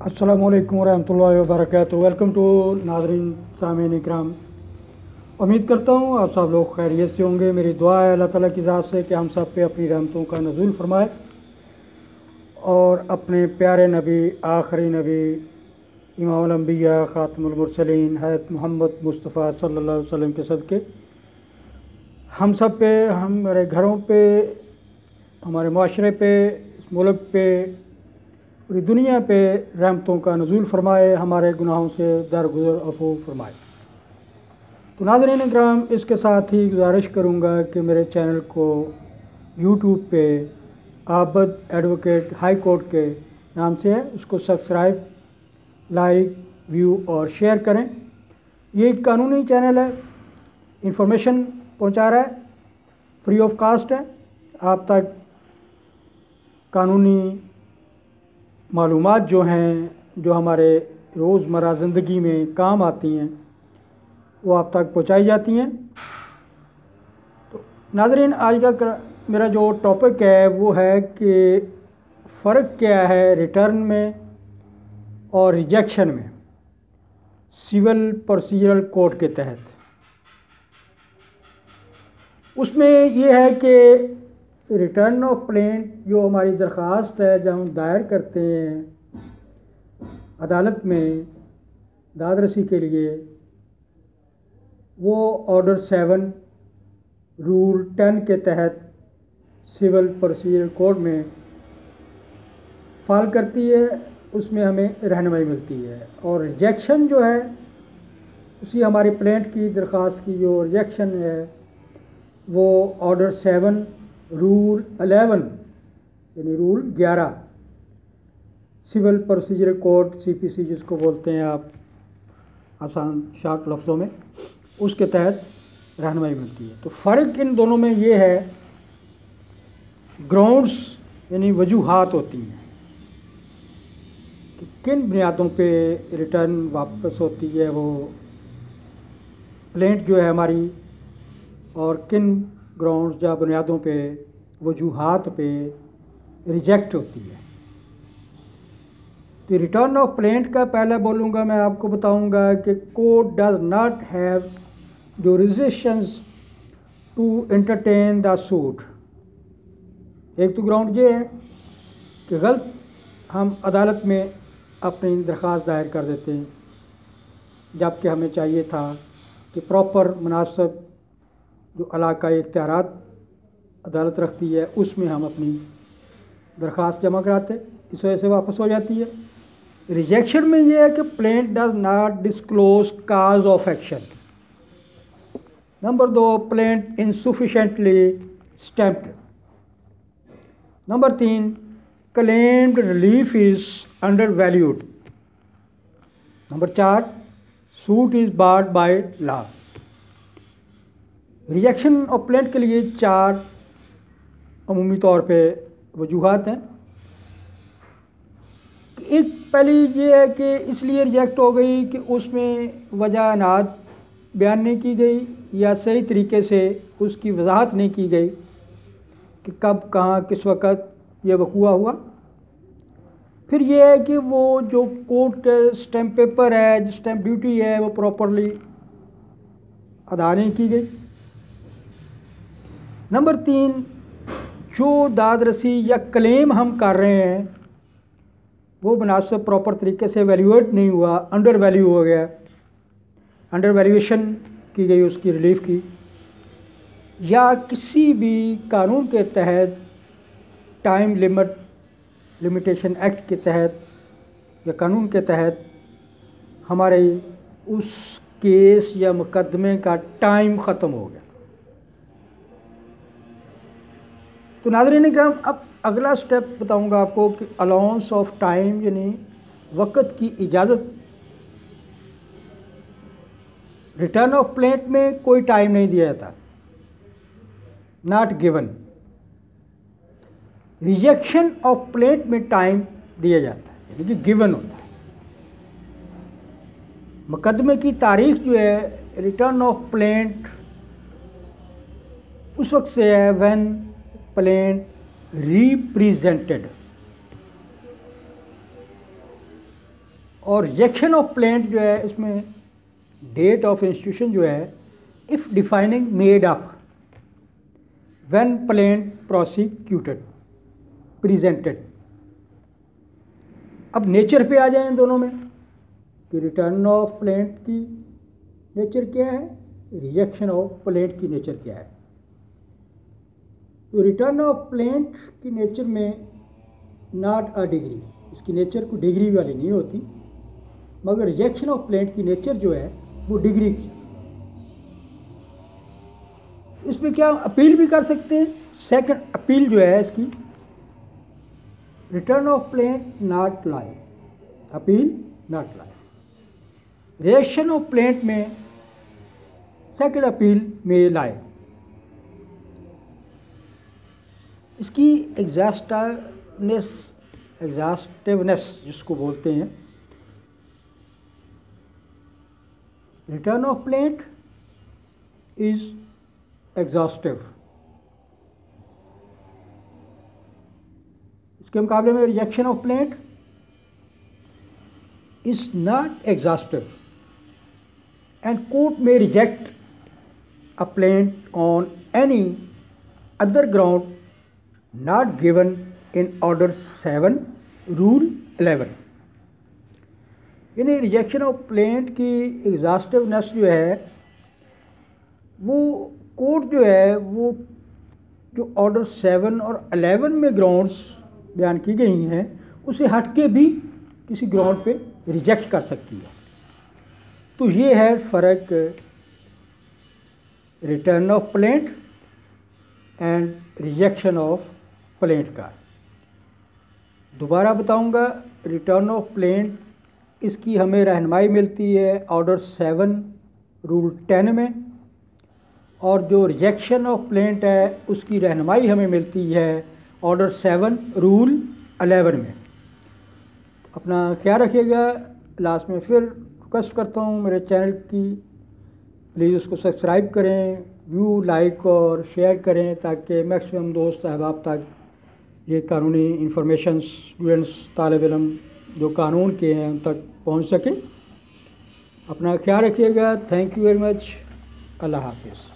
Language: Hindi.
अस्सलाम वालेकुम रहमतुल्लाहि व बरकातुहू वेलकम टू नाजरीन सामीन इकराम उम्मीद करता हूँ आप सब लोग खैरियत से होंगे। मेरी दुआ है अल्लाह ताला की ज़ात से कि हम सब पे अपनी रहमतों का नजूल फरमाए और अपने प्यारे नबी, आखिरी नबी इमामबिया ख़ातमुलमरसलिन हैत मोहम्मद मुस्तफ़ा अलैहि वसल्लम के सदक़े। हम सब पे, हमारे घरों पे, हमारे माशरे पे, मुल्क पे पूरी दुनिया पे रहमतों का नजूल फरमाए, हमारे गुनाहों से दरगुजर अफू फरमाए। तो नाजरीन कराम इसके साथ ही गुजारिश करूँगा कि मेरे चैनल को यूट्यूब पे आबद एडवोकेट हाई कोर्ट के नाम से है उसको सब्सक्राइब, लाइक, व्यू और शेयर करें। ये एक कानूनी चैनल है इंफॉर्मेशन पहुँचा रहा है, फ्री ऑफ़ कास्ट है। आप तक कानूनी मालूमात जो हैं, जो हमारे रोज़मर्रा ज़िंदगी में काम आती हैं, वो आप तक पहुँचाई जाती हैं। तो नाजरीन, आज का मेरा जो टॉपिक है, वो है कि फ़र्क क्या है रिटर्न में और रिजेक्शन में, सिविल प्रोसीजरल कोड के तहत। उसमें ये है कि रिटर्न ऑफ़ प्लेंट जो हमारी दरख्वास्त है, जब हम दायर करते हैं, अदालत में दाद रसी के लिए, वो ऑर्डर सेवन रूल टेन के तहत सिविल प्रोसीजर कोड में फाल करती है, उसमें हमें रहनमई मिलती है। और रिजेक्शन जो है, उसी हमारी प्लेंट की दरख्वास्त की जो रिजेक्शन है, वो ऑर्डर सेवन रूल अलेवन यानी रूल ग्यारह। सिविल प्रोसीजर कोड सीपीसी जिसको बोलते हैं आप, आसान शार्ट लफ्ज़ों में, उसके तहत रहनमाई मिलती है। तो फ़र्क इन दोनों में ये है ग्राउंड्स यानी वजूहत होती हैं। कि किन बुनियादों पे रिटर्न वापस होती है, वो प्लेंट जो है हमारी, और किन ग्राउंड्स या बुनियादों पे वजूहत पे रिजेक्ट होती है। तो रिटर्न ऑफ़ प्लेंट का पहले बोलूँगा, मैं आपको बताऊँगा कि कोर्ट डज नॉट हैव जो resistance to entertain the suit एक तो ग्राउंड ये है कि गलत हम अदालत में अपनी दरख्वास्त दायर कर देते हैं, जबकि हमें चाहिए था कि प्रॉपर मुनासब जो इलाकाई इख्तियार अदालत रखती है, उसमें हम अपनी दरख्वास्त जमा कराते इस वजह से वापस हो जाती है। रिजेक्शन में ये है कि plaint does not disclose cause of action number दो प्लेंट इंसुफिशेंटली स्टैम्प्ड नंबर तीन claimed relief is under valued number चार suit is barred by law rejection of plaint के लिए चार अमूमी तौर पे वजूहत हैं। एक पहली ये है कि इसलिए रिजेक्ट हो गई कि उसमें वजह नाद बयान नहीं की गई या सही तरीके से उसकी वजाहत नहीं की गई कि कब, कहाँ, किस वक़्त ये वकूआ हुआ। फिर ये है कि वो जो कोर्ट स्टैम्प पेपर है जो स्टैम्प ड्यूटी है, वो प्रॉपरली अदा नहीं की गई। नंबर तीन जो दाद रसी या क्लेम हम कर रहे हैं, वो मुनासिब प्रॉपर तरीके से वैल्यूएट नहीं हुआ अंडर वैल्यू हो गया। अंडर वैल्यूएशन की गई उसकी रिलीफ की। या किसी भी कानून के तहत टाइम लिमिट लिमिटेशन एक्ट के तहत, या कानून के तहत, हमारे उस केस या मुकदमे का टाइम ख़त्म हो गया। तो नाजरीन ग्राम अब अगला स्टेप बताऊँगा आपको कि अलाउंस ऑफ़ टाइम यानी वक़्त की इजाज़त। रिटर्न ऑफ़ प्लेट में कोई टाइम नहीं दिया जाता। Not given rejection of plaint में टाइम दिया जाता है, यानी कि गिवन होता है। मुकदमे की तारीख जो है रिटर्न ऑफ़ प्लेट उस वक्त से है व्हेन प्लेंट रिप्रेजेंटेड। और रिजेक्शन ऑफ़ प्लेंट जो है, इसमें डेट ऑफ़ इंस्टीट्यूशन जो है, if defining made up when plaint prosecuted presented अब नेचर पे आ जाए दोनों में, कि रिटर्न ऑफ़ प्लेंट की नेचर क्या है रिजेक्शन ऑफ़ प्लेंट की नेचर क्या है। तो रिटर्न ऑफ़ प्लेंट की नेचर में नॉट अ डिग्री इसकी नेचर को डिग्री वाली नहीं होती। मगर रिजेक्शन ऑफ़ प्लेंट की नेचर जो है, वो डिग्री की। इसमें क्या अपील भी कर सकते हैं? सेकंड अपील जो है इसकी return of plaint not lie appeal not lie reaction of plaint में सेकंड अपील में लाए इसकी एग्जास्टिवनेस एग्जास्टिवनेस जिसको बोलते हैं return of plaint is exhaustive इसके मुकाबले में rejection of plaint is not exhaustive and court में reject a plaint on any other ground not given in order seven rule eleven यानी रिजेक्शन ऑफ़ प्लेंट की एग्जास्टिवनेस जो है, वो कोर्ट जो है, वो जो ऑर्डर सेवन और अलेवन में ग्राउंड्स बयान की गई हैं, उसे हट के भी किसी ग्राउंड पे रिजेक्ट कर सकती है। तो ये है फ़र्क return of plaint and rejection of plaint का। दोबारा बताऊँगा रिटर्न ऑफ़ प्लेंट इसकी हमें रहनमाई मिलती है ऑर्डर सेवन रूल टेन में। और जो रिजेक्शन ऑफ़ प्लेंट है, उसकी रहनमाई हमें मिलती है ऑर्डर सेवन रूल अलेवन में। अपना ख्याल रखिएगा। लास्ट में फिर रिक्वेस्ट करता हूँ मेरे चैनल की। प्लीज़ उसको सब्सक्राइब करें व्यू लाइक और शेयर करें ताकि मैक्सिमम दोस्त, अहबाब तक ये कानूनी इंफॉर्मेशन स्टूडेंट्स तालब इलम जो कानून के हैं उन तक पहुँच सकें। अपना ख्याल रखिएगा। थैंक यू वेरी मच अल्लाह हाफिज़।